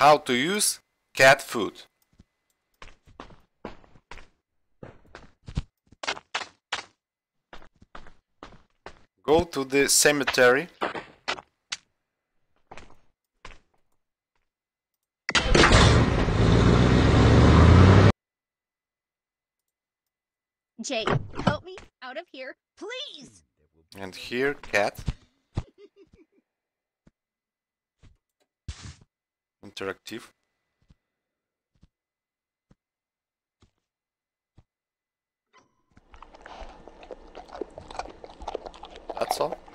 How to use cat food. Go to the cemetery. Jake, help me out of here, please. And here, cat. interactive. That's all.